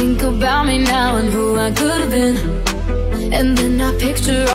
think about me now and who I could've been. And then I picture